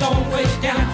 don't wait down.